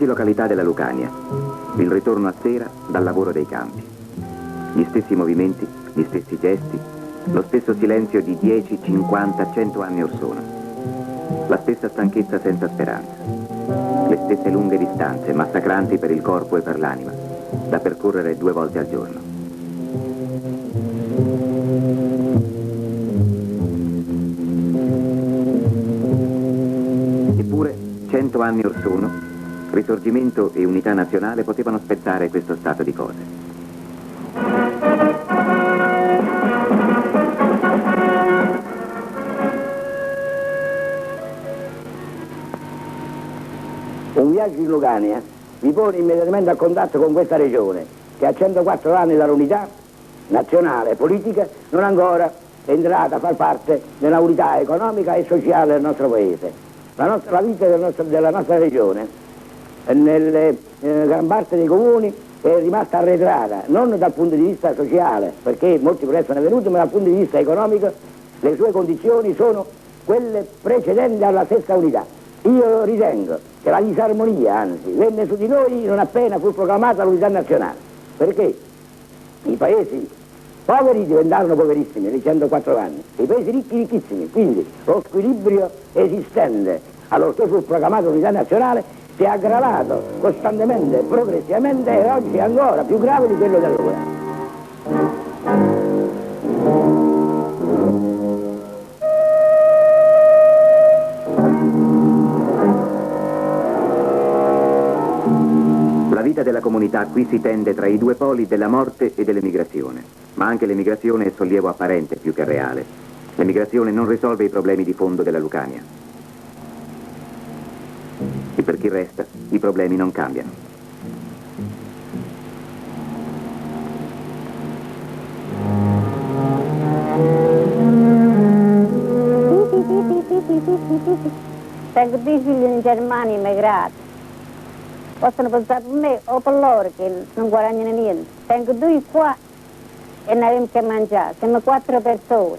qualsiasi località della Lucania. Il ritorno a sera dal lavoro dei campi. Gli stessi movimenti, gli stessi gesti, lo stesso silenzio di 10, 50, 100 anni or sono. La stessa stanchezza senza speranza. Le stesse lunghe distanze, massacranti per il corpo e per l'anima, da percorrere due volte al giorno. Eppure, cento anni or sono, risorgimento e unità nazionale potevano spezzare questo stato di cose. Un viaggio in Lucania vi pone immediatamente a contatto con questa regione che a 104 anni dall'unità nazionale e politica non ancora è entrata a far parte della unità economica e sociale del nostro paese. La, nostra, la vita del nostro, della nostra regione eh, nelle eh, gran parte dei comuni è rimasta arretrata, non dal punto di vista sociale, perché molti progressi sono venuti, ma dal punto di vista economico le sue condizioni sono quelle precedenti alla stessa unità. Io ritengo che la disarmonia, anzi, venne su di noi non appena fu proclamata l'unità nazionale, perché i paesi poveri diventarono poverissimi nei 104 anni, i paesi ricchi ricchissimi, quindi lo squilibrio esistente allora che fu proclamata l'unità nazionale si è aggravato costantemente, progressivamente e oggi è ancora più grave di quello di allora. La vita della comunità qui si tende tra i due poli della morte e dell'emigrazione, ma anche l'emigrazione è sollievo apparente più che reale. L'emigrazione non risolve i problemi di fondo della Lucania. E per chi resta, i problemi non cambiano. Tengo due figli in Germania immigrati. Possono pensare per me o per loro che non guadagnano niente. Tengo due qua e non abbiamo che mangiare. Siamo quattro persone.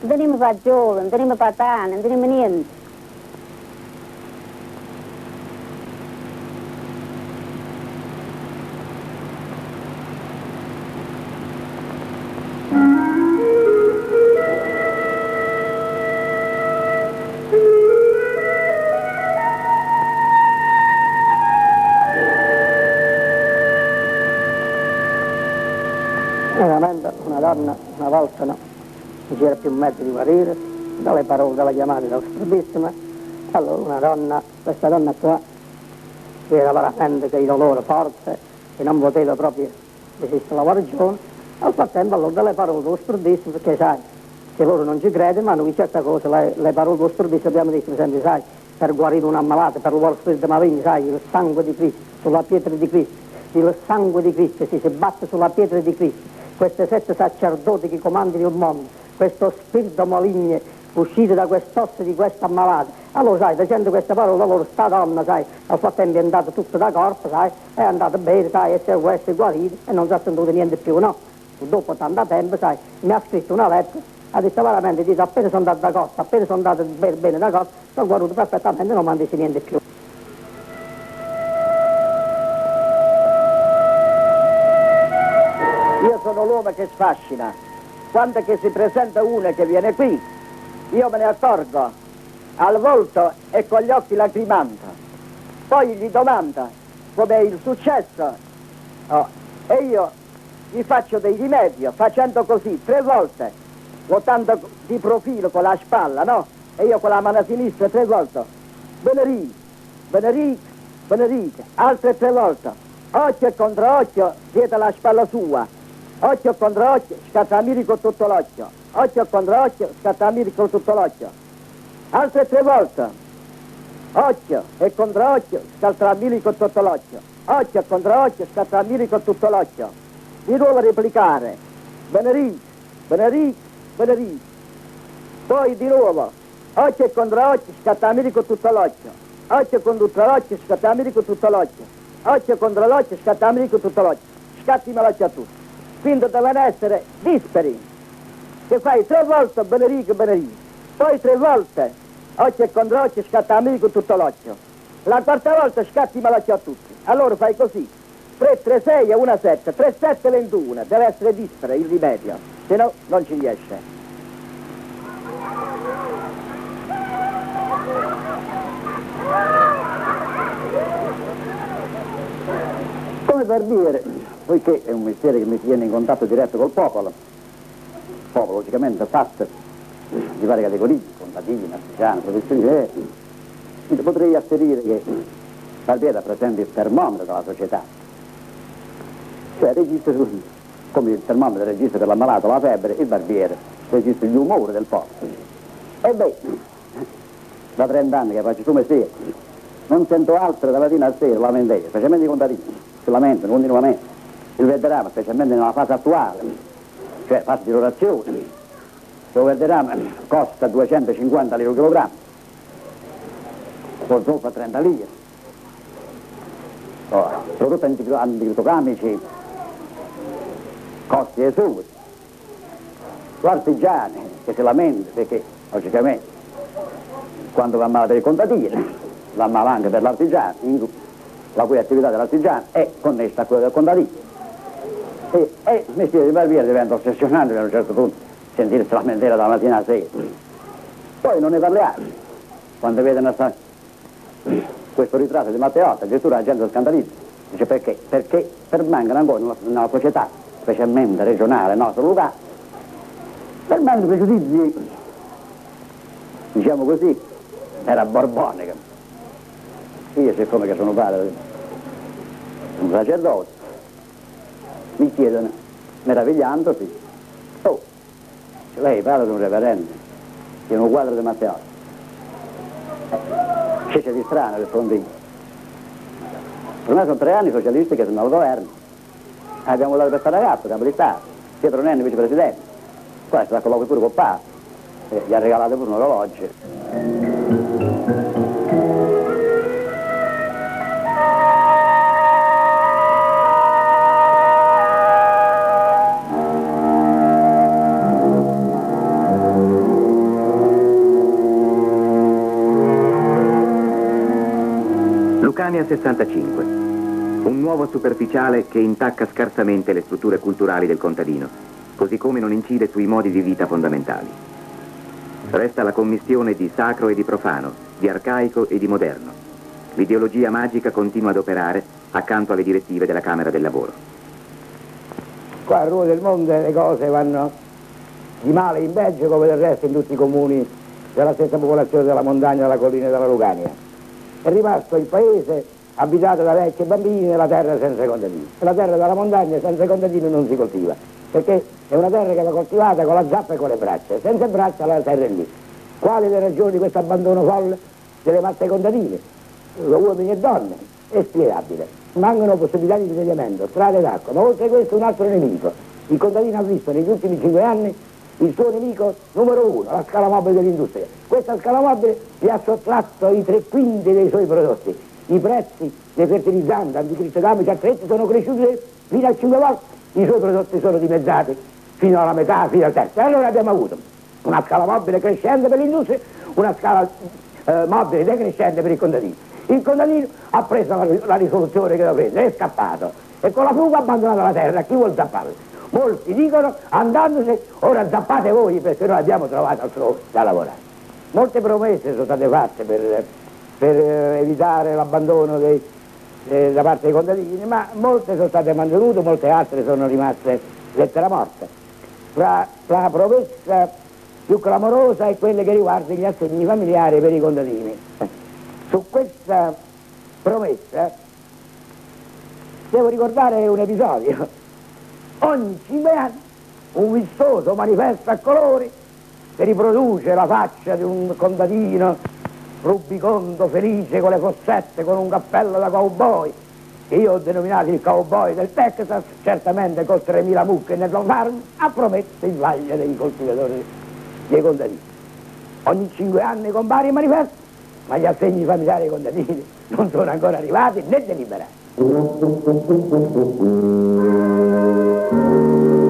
Non teniamo fagioli, non teniamo patate, non teniamo niente. Veramente una donna una volta no, non c'era più mezzo di guarire, dalle parole, dalle chiamate della sprovvissima, allora una donna, questa donna qua, che era veramente che il dolore forte, che non poteva proprio resistere alla guarigione, al frattempo allora dalle parole dello sprovvissimo, perché sai, che loro non ci credono, ma noi certe cose, le, le parole dello sprovvissimo abbiamo detto sempre, sai, per guarire un ammalato, per lo spirito maligno, sai, il sangue di Cristo, sulla pietra di Cristo, il sangue di Cristo, si, si batte sulla pietra di Cristo, questi sette sacerdoti che comandano il mondo, questo spirito maligno uscito da quest'osso di questa ammalata. Allora, sai, facendo queste parole, loro sta donna, sai, al frattempo è andata tutta da corpo, sai, è andata bene, sai, e si può essere guarita e non si è sentito niente più, no? Dopo tanto tempo, sai, mi ha scritto una lettera, ha detto veramente, dice, appena sono andato da corpo, appena sono andato bene, bene da corpo, sono guarito perfettamente, non mi hanno detto niente più. Sono l'uomo che sfascina. Quando che si presenta uno che viene qui, io me ne accorgo al volto e con gli occhi lacrimanti. Poi gli domanda com'è il successo Oh, e io gli faccio dei rimedi facendo così tre volte, votando di profilo con la spalla, no? E io con la mano sinistra tre volte. Beneric, Beneric, Beneric, altre tre volte. Occhio contro occhio dietro la spalla sua. Occhio contro occhio, scattamiri con tutto l'occhio. Occhio contro occhio, scattamiri con tutto l'occhio. Altre tre volte. Occhio e contro occhio, scattamiri con tutto l'occhio. Occhio contro occhio, scattamiri con tutto l'occhio. Di nuovo replicare. Beneric, Beneric, Beneric. Poi di nuovo. Occhio contro occhio, scattamiri con tutto l'occhio. Occhio contro l'occhio, scattamiri con tutto l'occhio. Occhio contro l'occhio, scattamiri con tutto l'occhio. Scattimi l'occhio a tutti. Quindi devono essere disperi. Che fai tre volte Beneric, Beneric. Poi tre volte. Occhio contro occhio, scattamiri con tutto l'occhio. La quarta volta scatti malacchio a tutti. Allora fai così. 3, 3, 6 e 1, 7. 3, 7, 21. Deve essere dispare il rimedio. Se no, non ci riesce. Come per dire, poiché è un mestiere che mi tiene in contatto diretto col popolo, il popolo logicamente fatte di varie categorie, contadini, artigiani, professionisti, eh, potrei asserire che Barbieri rappresenta il termometro della società, cioè registra come il termometro registra per l'ammalato la febbre, il barbiere registra gli umori del popolo. E beh, da 30 anni che faccio su mestiere, non sento altro dalla mattina al sera lamentele, specialmente i contadini, si lamentano continuamente. Il veterano, specialmente nella fase attuale, cioè fase di rotazione, il veterano costa 250 lire al chilogrammo, con zoppa 30 lire. Oh, prodotti anticrittocamici, costi esuberi. L'artigiano che si lamenta perché, logicamente, quando va male per il contadino, va male anche per l'artigiano, la cui attività dell'artigiano è connessa a quella del contadino. E, e il mestiere di barbiere diventa ossessionante a un certo punto, sentirsi lamentare dalla mattina alla sera. Poi non ne parliamo, quando vedono questo ritratto di Matteotta, addirittura la gente scandalizza. Dice perché? Perché permangono ancora nella, nella società, specialmente regionale, nostra locale, permangono pregiudizi, diciamo così, era borbonica. Io siccome che sono padre un sacerdote, mi chiedono, meravigliandosi, oh, lei parla di un reverendo, di un quadro di Matteo. Che c'è di strano rispondi. Per me sono tre anni socialisti che sono al governo. Abbiamo votato questa ragazza, abbiamo listato, Pietro Nenni vicepresidente. Qua è stato colloquio pure con Papa, gli ha regalato pure un orologio. Lucania 65. Un nuovo superficiale che intacca scarsamente le strutture culturali del contadino, così come non incide sui modi di vita fondamentali. Resta la commistione di sacro e di profano, di arcaico e di moderno. L'ideologia magica continua ad operare accanto alle direttive della Camera del Lavoro. Qua a Rua del Monte le cose vanno di male in peggio come del resto in tutti i comuni della stessa popolazione della montagna, della collina e della Lucania. È rimasto il paese abitato da vecchi e bambini nella terra senza contadini. La terra della montagna senza contadini non si coltiva, perché è una terra che va coltivata con la zappa e con le braccia, senza braccia la terra è lì. Quali le ragioni di questo abbandono folle delle masse contadine? Uomini e donne, è spiegabile. Mancano possibilità di insediamento, strade d'acqua, ma oltre a questo un altro nemico. Il contadino ha visto negli ultimi cinque anni il suo nemico numero uno, la scala mobile dell'industria. Questa scala mobile gli ha sottratto i tre quinti dei suoi prodotti. I prezzi dei fertilizzanti, anticristocamici, attrezzi sono cresciuti fino a cinque volte, i suoi prodotti sono dimezzati fino alla metà, fino al terzo. E allora abbiamo avuto una scala mobile crescente per l'industria, una scala eh, mobile decrescente per il contadino. Il contadino ha preso la, la risoluzione che doveva prendere, è scappato e con la fuga ha abbandonato la terra. Chi vuol zapparlo? Molti dicono andandose, ora zappate voi perché noi abbiamo trovato altro da lavorare. Molte promesse sono state fatte per, per eh, evitare l'abbandono eh, da parte dei contadini, ma molte sono state mantenute, molte altre sono rimaste lettera morta. Fra, la promessa più clamorosa è quella che riguarda gli assegni familiari per i contadini. Su questa promessa devo ricordare un episodio. Ogni cinque anni un vistoso manifesto a colori che riproduce la faccia di un contadino rubicondo, felice, con le fossette, con un cappello da cowboy, che io ho denominato il cowboy del Texas, certamente con 3.000 mucche nel farm, ha promesso il vaglio dei coltivatori dei contadini. Ogni cinque anni compare il manifesto, ma gli assegni familiari ai contadini non sono ancora arrivati né deliberati. Thank you.